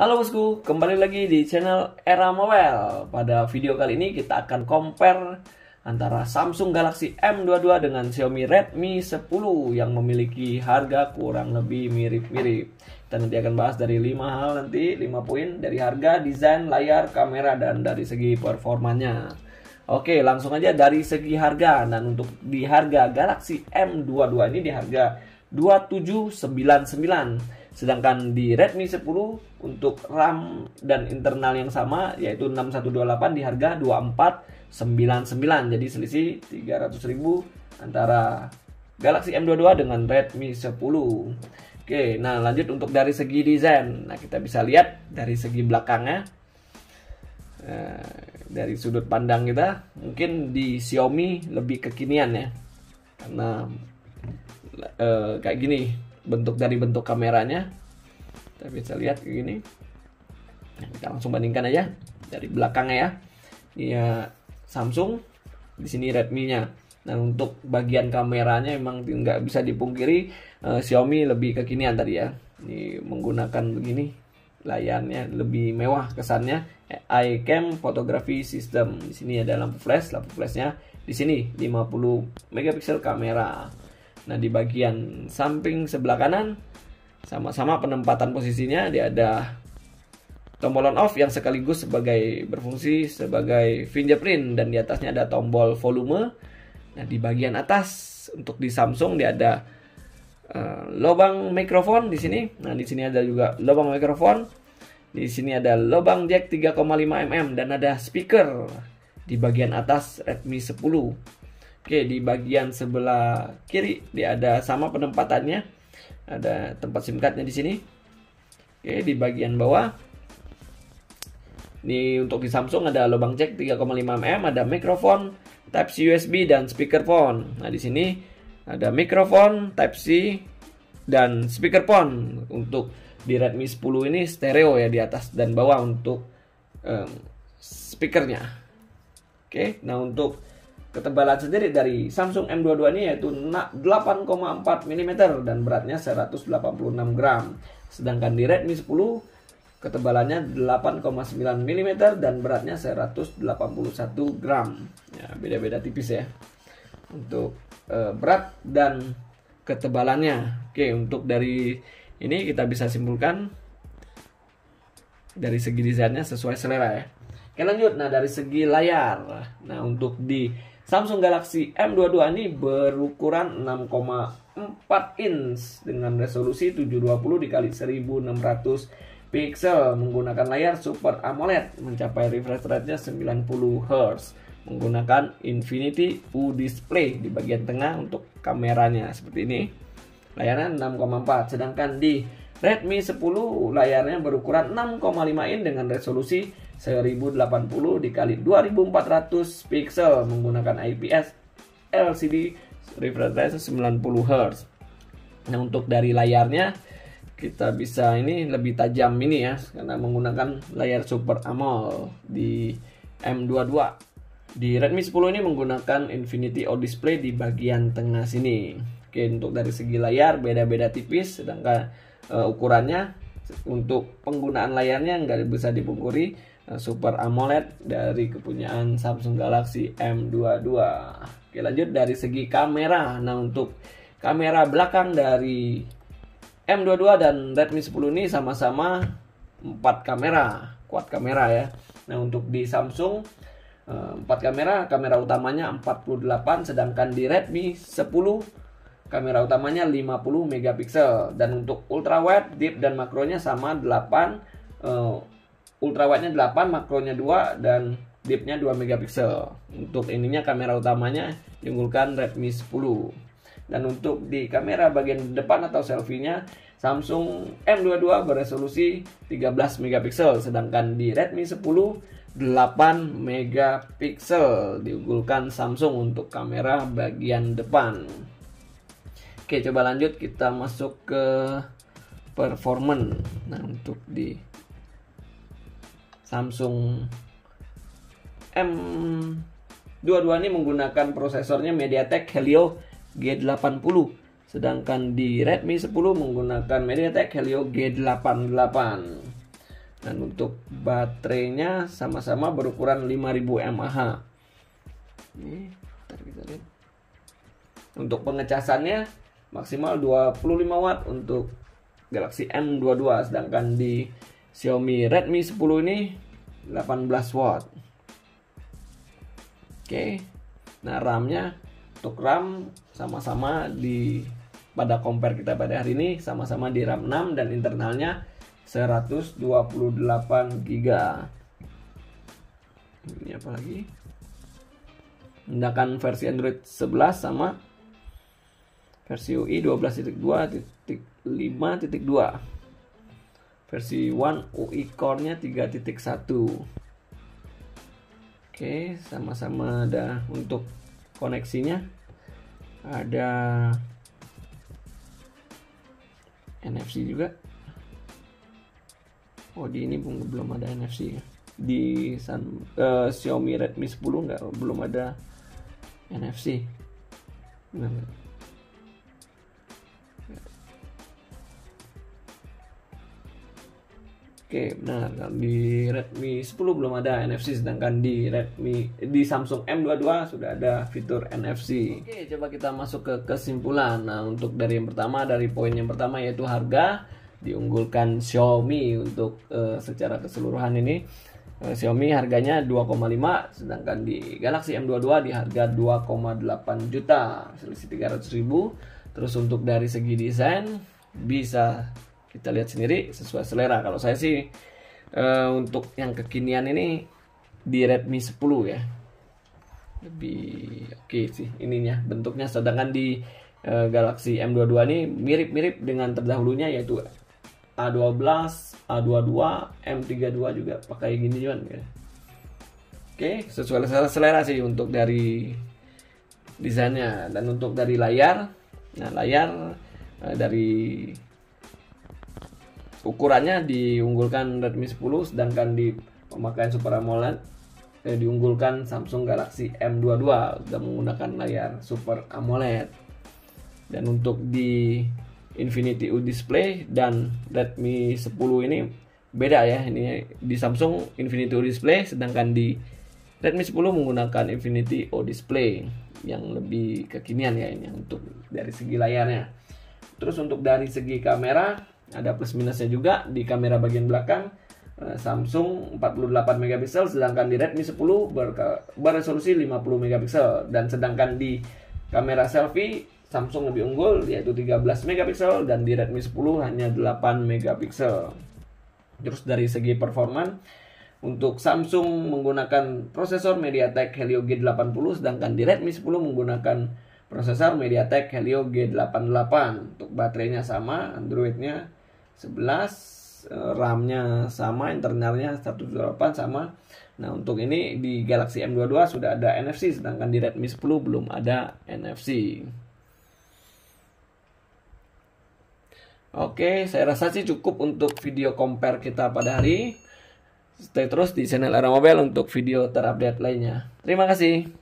Halo bosku, kembali lagi di channel Era Mobile. Pada video kali ini kita akan compare antara Samsung Galaxy M22 dengan Xiaomi Redmi 10 yang memiliki harga kurang lebih mirip-mirip. Kita nanti akan bahas dari 5 hal nanti, 5 poin dari harga, desain, layar, kamera, dan dari segi performanya. Oke, langsung aja dari segi harga. Dan untuk di harga Galaxy M22 ini di harga 2799 Sedangkan di Redmi 10 untuk RAM dan internal yang sama yaitu 6128 di harga 2499. Jadi selisih 300.000 antara Galaxy M22 dengan Redmi 10. Oke, nah lanjut untuk dari segi desain. Nah, kita bisa lihat dari segi belakangnya. Nah, dari sudut pandang kita, mungkin di Xiaomi lebih kekinian ya. Karena eh, kayak gini bentuk dari bentuk kameranya. Kita bisa lihat kayak gini. Nah, kita langsung bandingkan aja dari belakangnya ya. Ini ya Samsung di sini Redmi nya nah untuk bagian kameranya memang nggak bisa dipungkiri uh, Xiaomi lebih kekinian tadi ya. Ini menggunakan begini layarnya lebih mewah kesannya. iCam Photography System di sini ada lampu flash lampu flashnya di sini 50 megapiksel kamera Nah, di bagian samping sebelah kanan sama-sama penempatan posisinya dia ada tombol on off yang sekaligus sebagai berfungsi sebagai fingerprint dan di atasnya ada tombol volume. Nah, di bagian atas untuk di Samsung dia ada uh, lubang mikrofon di sini. Nah, di sini ada juga lubang mikrofon. Di sini ada lubang jack 3,5 mm dan ada speaker di bagian atas Redmi 10. Oke, di bagian sebelah kiri dia ada sama penempatannya. Ada tempat SIM cardnya di sini. Oke, di bagian bawah ini untuk di Samsung ada lubang jack 3,5 mm, ada mikrofon, Type C USB dan speakerphone. Nah, di sini ada mikrofon, Type C dan speakerphone. Untuk di Redmi 10 ini stereo ya di atas dan bawah untuk um, speakernya. Oke, nah untuk Ketebalan sendiri dari Samsung M22 ini yaitu 8,4 mm dan beratnya 186 gram. Sedangkan di Redmi 10 ketebalannya 8,9 mm dan beratnya 181 gram. Ya, beda-beda tipis ya. Untuk uh, berat dan ketebalannya. Oke, untuk dari ini kita bisa simpulkan dari segi desainnya sesuai selera ya. Oke lanjut, nah dari segi layar. Nah untuk di Samsung Galaxy M22 ini berukuran 6,4 inch dengan resolusi 720 dikali 1600 pixel menggunakan layar Super AMOLED mencapai refresh rate-nya 90 Hz menggunakan Infinity U display di bagian tengah untuk kameranya seperti ini. Layarnya 6,4 sedangkan di Redmi 10 layarnya berukuran 6,5 inch dengan resolusi 1080 dikali 2400 pixel menggunakan IPS LCD refresh rate 90 Hz. Nah, untuk dari layarnya kita bisa ini lebih tajam ini ya karena menggunakan layar Super AMOLED di M22. Di Redmi 10 ini menggunakan Infinity O display di bagian tengah sini. Oke, untuk dari segi layar beda-beda tipis sedangkan uh, ukurannya untuk penggunaan layarnya nggak bisa dipungkiri Super AMOLED dari kepunyaan Samsung Galaxy M22. Oke, lanjut dari segi kamera. Nah, untuk kamera belakang dari M22 dan Redmi 10 ini sama-sama 4 kamera, kuat kamera ya. Nah, untuk di Samsung 4 eh, kamera, kamera utamanya 48 sedangkan di Redmi 10 kamera utamanya 50 megapiksel dan untuk ultrawide, deep dan makronya sama 8 ultrawide-nya 8, makronya 2 dan deep-nya 2 megapiksel. Untuk ininya kamera utamanya diunggulkan Redmi 10. Dan untuk di kamera bagian depan atau selfie-nya Samsung M22 beresolusi 13 megapiksel sedangkan di Redmi 10 8 megapiksel diunggulkan Samsung untuk kamera bagian depan. Oke, coba lanjut kita masuk ke performance. Nah, untuk di Samsung M22 ini menggunakan prosesornya MediaTek Helio G80 sedangkan di Redmi 10 menggunakan MediaTek Helio G88 Dan untuk baterainya sama-sama berukuran 5000 mAh. Untuk pengecasannya maksimal 25 watt untuk Galaxy M22 sedangkan di Xiaomi Redmi 10 ini 18 watt. Oke. Nah, RAM-nya untuk RAM sama-sama di pada compare kita pada hari ini sama-sama di RAM 6 dan internalnya 128 GB. Ini apa lagi? Menggunakan versi Android 11 sama versi UI 12.2.5.2 versi One UI core-nya 3.1 oke sama-sama ada untuk koneksinya. Ada NFC juga. Oh di ini belum ada NFC ya. Di Sun, uh, Xiaomi Redmi 10 nggak? Belum ada NFC nah, Oke, benar. Di Redmi 10 belum ada NFC, sedangkan di Redmi di Samsung M22 sudah ada fitur NFC. Oke, coba kita masuk ke kesimpulan. Nah, untuk dari yang pertama, dari poin yang pertama yaitu harga diunggulkan Xiaomi untuk uh, secara keseluruhan ini. Uh, Xiaomi harganya 2,5 sedangkan di Galaxy M22 di harga 2,8 juta, selisih 300 ribu. Terus untuk dari segi desain bisa kita lihat sendiri sesuai selera kalau saya sih uh, untuk yang kekinian ini di Redmi 10 ya lebih oke okay sih ininya bentuknya sedangkan di uh, Galaxy M22 ini mirip-mirip dengan terdahulunya yaitu A12, A22, M32 juga pakai gini juga ya. Oke, sesuai selera sih untuk dari desainnya dan untuk dari layar. Nah, layar uh, dari ukurannya diunggulkan Redmi 10 sedangkan di pemakaian Super AMOLED eh, diunggulkan Samsung Galaxy M22 sudah menggunakan layar Super AMOLED. Dan untuk di Infinity U display dan Redmi 10 ini beda ya ini di Samsung Infinity U display sedangkan di Redmi 10 menggunakan Infinity O display yang lebih kekinian ya ini untuk dari segi layarnya. Terus untuk dari segi kamera ada plus minusnya juga di kamera bagian belakang eh, Samsung 48 megapiksel sedangkan di Redmi 10 beresolusi 50 megapiksel dan sedangkan di kamera selfie Samsung lebih unggul yaitu 13 megapiksel dan di Redmi 10 hanya 8 megapiksel. Terus dari segi performa untuk Samsung menggunakan prosesor MediaTek Helio G80 sedangkan di Redmi 10 menggunakan prosesor MediaTek Helio G88. Untuk baterainya sama, Androidnya 11 eh, RAM-nya sama, internalnya 128 sama. Nah, untuk ini di Galaxy M22 sudah ada NFC sedangkan di Redmi 10 belum ada NFC. Oke, saya rasa sih cukup untuk video compare kita pada hari. Stay terus di channel Era Mobile untuk video terupdate lainnya. Terima kasih.